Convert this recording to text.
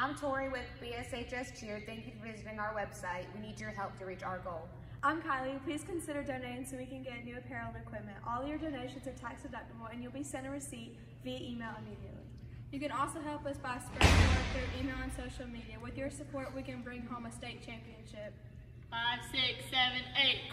I'm Tori with BSHS Cheer. Thank you for visiting our website. We need your help to reach our goal. I'm Kylie. Please consider donating so we can get new apparel and equipment. All your donations are tax deductible and you'll be sent a receipt via email immediately. You can also help us by spreading the word through email and social media. With your support, we can bring home a state championship. Five, six, seven, eight.